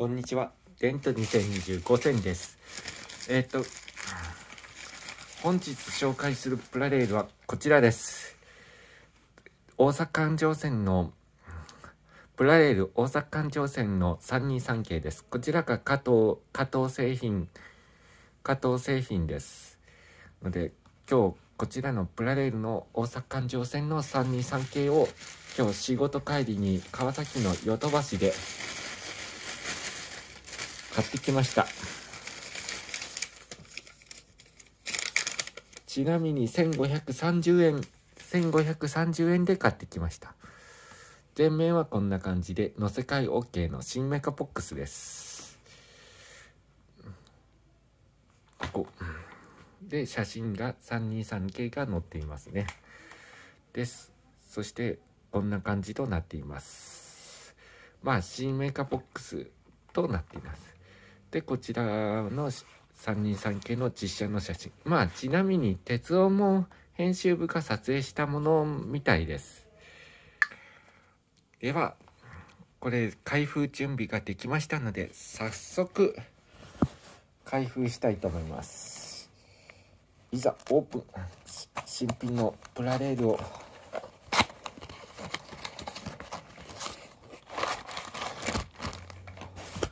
こんにちは。デント2025戦です。えっ、と、本日紹介するプラレールはこちらです。大阪環状線のプラレール大阪環状線の323系です。こちらが加藤、加藤製品、加藤製品です。ので、今日こちらのプラレールの大阪環状線の323系を今日仕事帰りに川崎のヨドバシで買ってきました。ちなみに1530円1530円で買ってきました。前面はこんな感じで乗せ替え OK の新メカボックスです。ここ。で写真が323系が載っていますね。です。そしてこんな感じとなっています。まあ新メカボックスとなっています。でこちらの323系の実写の写真。まあちなみに鉄夫も編集部が撮影したものみたいです。ではこれ開封準備ができましたので早速開封したいと思います。いざオープン。新品のプラレールを。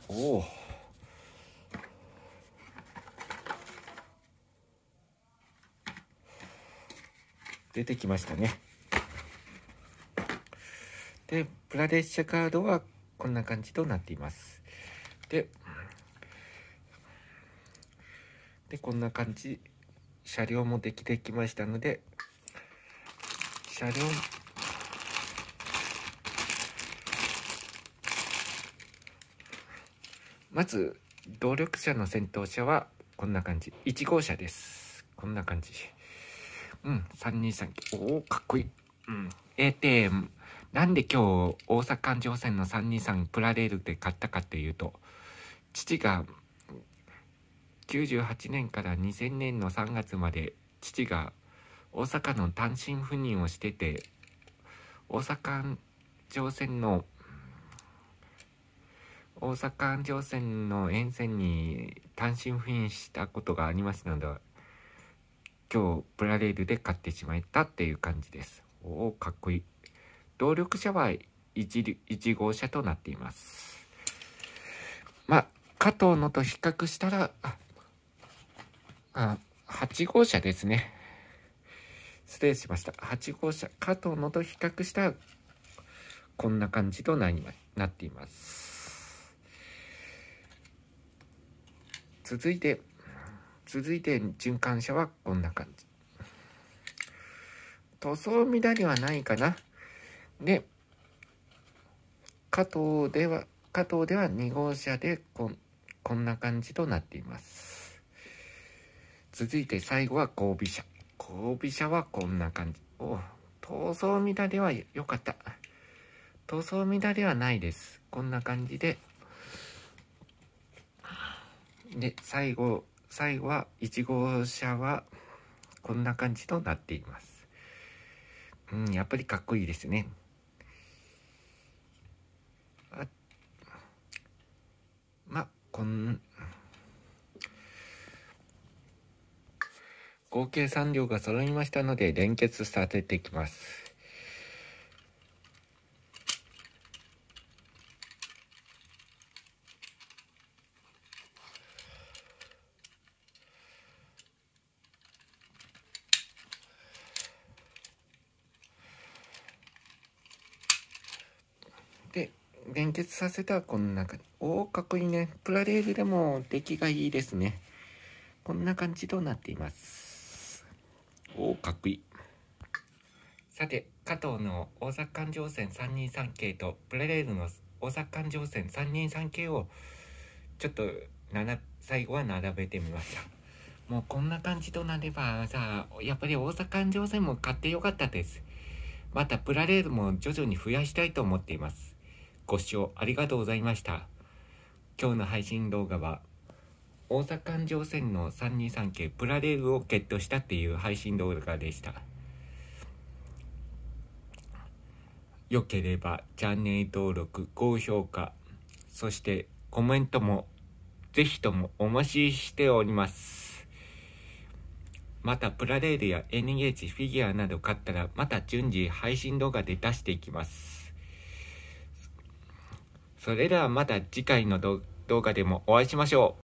おお出てきましたね。でプラレッシャカードはこんな感じとなっています。ででこんな感じ車両もできてきましたので車両まず動力車の先頭車はこんな感じ。1号車です。こんな感じ。うん。323おおかっこいい。うん。えーてなんで今日大阪環状線の323プラレールで買ったかっていうと父が98年から2000年の3月まで父が大阪の単身赴任をしてて大阪環状線の大阪環状線の沿線に単身赴任したことがありますので今日プラレールで買ってしまったっていう感じです。おおかっこいい。動力車は 1, 1号車となっています。まあ加藤のと比較したらああ8号車ですね。失礼しました。8号車加藤のと比較したらこんな感じとなりなっています。続いて続いて循環車はこんな感じ。塗装乱れはないかな。で加藤では加藤では2号車でここんな感じとなっています。続いて最後は後尾車。後尾車はこんな感じ。お塗装乱れは良かった。塗装乱れはないです。こんな感じで。で最後最後は1号車はこんな感じとなっています。うんやっぱりかっこいいですね。あまあこん合計3両が揃いましたので連結させていきますで連結させたこんな感じおおかっこいいねプラレールでも出来がいいですね。こんな感じとなっています。おおかっこい。いさて加藤の大阪環状線323系とプラレールの大阪環状線323系をちょっと最後は並べてみました。もうこんな感じとなればさやっぱり大阪環状線も買ってよかったです。またプラレールも徐々に増やしたいと思っています。ご視聴ありがとうございました。今日の配信動画は、大阪環状線の323系プラレールをゲットしたっていう配信動画でした。よければチャンネル登録、高評価、そしてコメントもぜひともお待ちしております。また、プラレールや NH フィギュアなど買ったら、また順次配信動画で出していきます。それではまた次回の動画でもお会いしましょう。